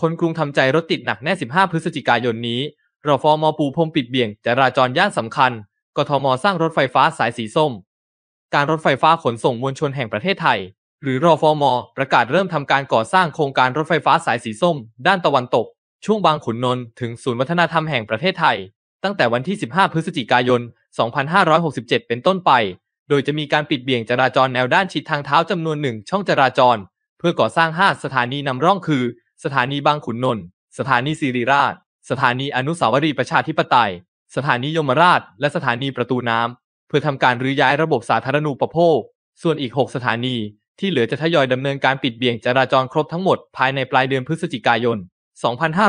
คนกรุงทำใจรถติดหนักแน่ 15 พฤศจิกายนนี้รฟมปูพรมปิดเบี่ยงจราจรย่านสำคัญ กทมสร้างรถไฟฟ้าสายสีส้ม การรถไฟฟ้าขนส่งมวลชนแห่งประเทศไทย หรือรอฟม ประกาศเริ่มทำการก่อสร้างโครงการรถไฟฟ้าสายสีส้ม ด้านตะวันตก ช่วงบางขุนนนท์ถึงศูนย์วัฒนธรรมแห่งประเทศไทย ตั้งแต่วันที่ 15 พฤศจิกายน 2567 เป็นต้นไป โดยจะมีการปิดเบี่ยงจราจรแนวด้านชิดทางเท้าจำนวนหนึ่งช่องจราจร เพื่อก่อสร้าง 5 สถานีนำร่องคือ สถานีบางขุนนนท์ สถานีสิริราช สถานีอนุสาวรีย์ประชาธิปไตย สถานียมราช และสถานีประตูน้ำ เพื่อทำการรื้อย้ายระบบสาธารณูปโภค ส่วนอีก 6 สถานีที่เหลือจะทยอยดำเนินการปิดเบี่ยงจราจรครบทั้งหมดภายในปลายเดือนพฤศจิกายน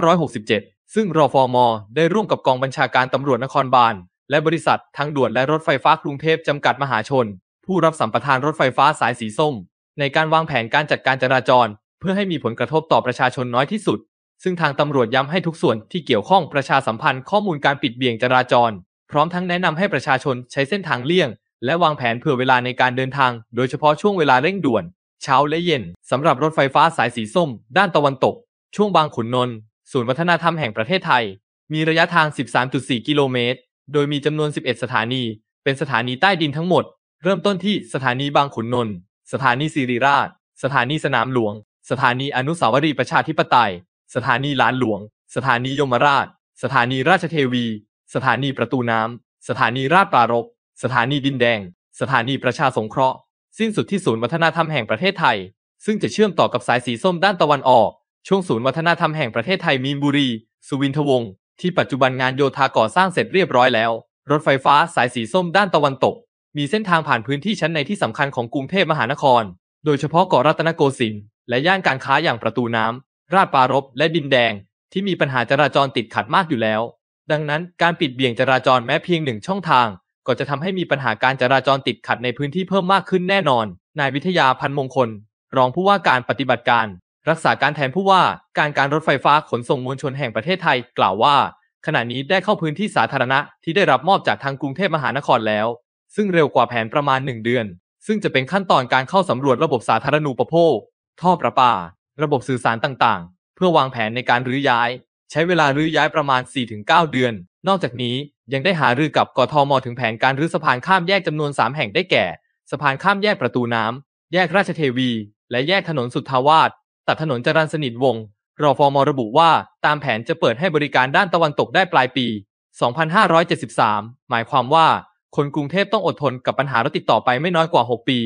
2567 ซึ่งรอฟอมอได้ร่วมกับกองบัญชาการตำรวจนครบาล และบริษัททางด่วนและรถไฟฟ้ากรุงเทพจำกัดมหาชน ผู้รับสัมปทานรถไฟฟ้าสายสีส้ม ในการวางแผนการจัดการจราจร เพื่อให้มีผลกระทบต่อประชาชนน้อยที่สุด ซึ่งทางตำรวจย้ำให้ทุกส่วนที่เกี่ยวข้องประชาสัมพันธ์ข้อมูลการปิดเบี่ยงจราจร พร้อมทั้งแนะนำให้ประชาชนใช้เส้นทางเลี่ยง และวางแผนเผื่อเวลาในการเดินทาง โดยเฉพาะช่วงเวลาเร่งด่วน เช้าและเย็นสำหรับรถไฟฟ้าสายสีส้ม ด้านตะวันตก ช่วงบางขุนนนท์ศูนย์วัฒนธรรมแห่งประเทศไทย มีระยะทาง 13.4 กิโลเมตร โดยมีจำนวน 11 สถานี เป็นสถานีใต้ดินทั้งหมด เริ่มต้นที่สถานีบางขุนนนท์ สถานีสิริราช สถานีสนามหลวง สถานีอนุสาวรีย์ประชาธิปไตย สถานีลานหลวง สถานียมราช สถานีราชเทวี สถานีประตูน้ำ สถานีราชปรารภสถานีดินแดง สถานีประชาสงเคราะห์ สิ้นสุดที่ศูนย์วัฒนธรรมแห่งประเทศไทย ซึ่งจะเชื่อมต่อกับสายสีส้มด้านตะวันออก ช่วงศูนย์วัฒนธรรมแห่งประเทศไทยมีนบุรี สุวินทวงศ์ ที่ปัจจุบันงานโยธาก่อสร้างเสร็จเรียบร้อยแล้ว รถไฟฟ้าสายสีส้มด้านตะวันตก มีเส้นทางผ่านพื้นที่ชั้นในที่สำคัญของกรุงเทพมหานคร โดยเฉพาะเกาะรัตนโกสินทร์และย่านการค้าอย่างประตูน้ำราชปารภและดินแดง ที่มีปัญหาจราจรติดขัดมากอยู่แล้ว ดังนั้นการปิดเบี่ยงจราจรแม้เพียงหนึ่งช่องทาง ก็จะทำให้มีปัญหาการจราจรติดขัดในพื้นที่เพิ่มมากขึ้นแน่นอน นายวิทยาพันมงคล รองผู้ว่าการปฏิบัติการ รักษาการแทนผู้ว่าการการรถไฟฟ้าขนส่งมวลชนแห่งประเทศไทย กล่าวว่า ขณะนี้ได้เข้าพื้นที่สาธารณะที่ได้รับมอบจากทางกรุงเทพมหานครแล้ว ซึ่งเร็วกว่าแผนประมาณ 1 เดือนซึ่งจะเป็นขั้นตอนการเข้าสำรวจระบบสาธารณูปโภค ท่อประปา ระบบสื่อสารต่างๆ เพื่อวางแผนในการรื้อย้าย ใช้เวลารื้อย้ายประมาณ 4-9 เดือน นอกจากนี้ยังได้หารือกับกทมถึงแผนการรื้อสะพานข้ามแยกจำนวน 3 แห่งได้แก่ สะพานข้ามแยกประตูน้ำ แยกราชเทวี และแยกถนนสุทธาวาส ตัดถนนจรัญสนิทวงศ์ รอฟอมระบุว่าตามแผนจะเปิดให้บริการด้านตะวันตกได้ปลายปี 2573 หมายความว่า คนกรุงเทพต้องอดทนกับปัญหารถติดต่อไปไม่น้อยกว่า 6 ปี